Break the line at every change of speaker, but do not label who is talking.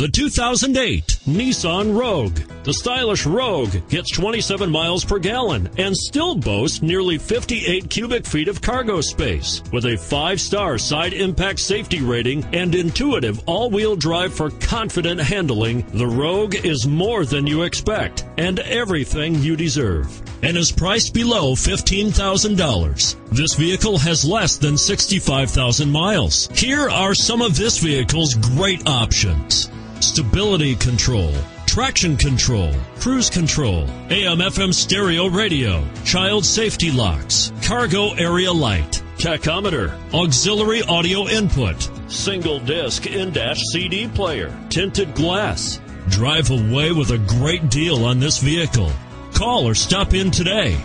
The 2008 Nissan Rogue. The stylish Rogue gets 27 miles per gallon and still boasts nearly 58 cubic feet of cargo space. With a five star side impact safety rating and intuitive all wheel drive for confident handling, the Rogue is more than you expect and everything you deserve. And is priced below $15,000. This vehicle has less than 65,000 miles. Here are some of this vehicle's great options stability control, traction control, cruise control, AM FM stereo radio, child safety locks, cargo area light, tachometer, auxiliary audio input, single disc in-dash CD player, tinted glass. Drive away with a great deal on this vehicle. Call or stop in today.